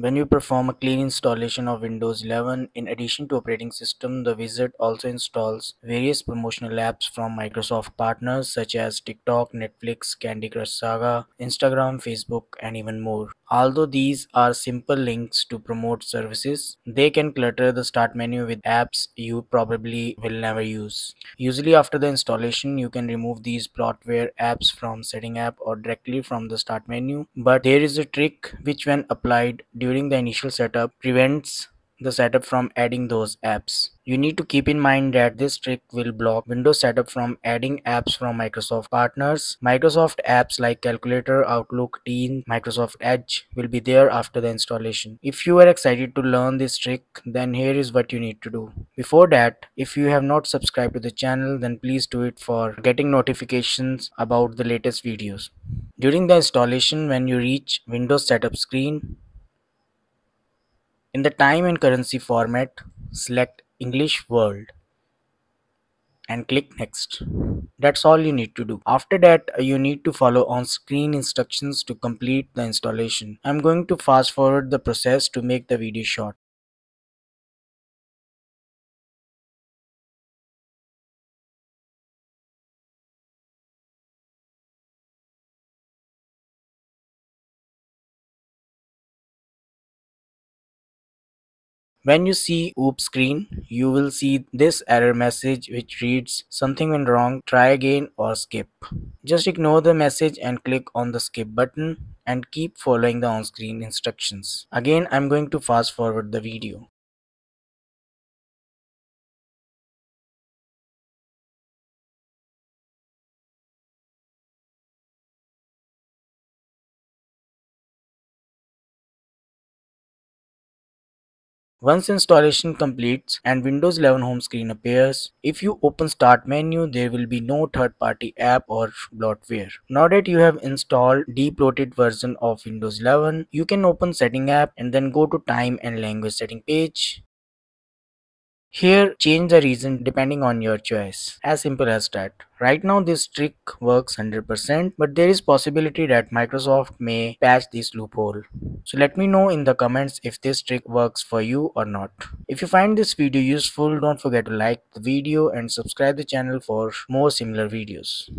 When you perform a clean installation of Windows 11, in addition to operating system, the wizard also installs various promotional apps from Microsoft partners such as TikTok, Netflix, Candy Crush Saga, Instagram, Facebook, and even more. Although these are simple links to promote services, they can clutter the start menu with apps you probably will never use. Usually after the installation, you can remove these bloatware apps from setting app or directly from the start menu. But there is a trick which when applied during the initial setup prevents the setup from adding those apps. You need to keep in mind that this trick will block Windows setup from adding apps from Microsoft partners. Microsoft apps like Calculator, Outlook, Teams, Microsoft Edge will be there after the installation. If you are excited to learn this trick, then here is what you need to do. Before that, if you have not subscribed to the channel, then please do it for getting notifications about the latest videos. During the installation, when you reach Windows setup screen, in the time and currency format, select English World and click next. That's all you need to do. After that, uh, you need to follow on screen instructions to complete the installation. I'm going to fast forward the process to make the video short. When you see OOBE screen, you will see this error message which reads something went wrong, try again or skip. Just ignore the message and click on the skip button and keep following the on-screen instructions. Again, I'm going to fast forward the video. Once installation completes and Windows 11 home screen appears, if you open start menu there will be no third party app or bloatware. Now that you have installed debloated version of Windows 11, you can open setting app and then go to time and language setting page. Here change the region depending on your choice. As simple as that. Right now this trick works 100% but there is possibility that Microsoft may patch this loophole. So let me know in the comments if this trick works for you or not. If you find this video useful don't forget to like the video and subscribe the channel for more similar videos.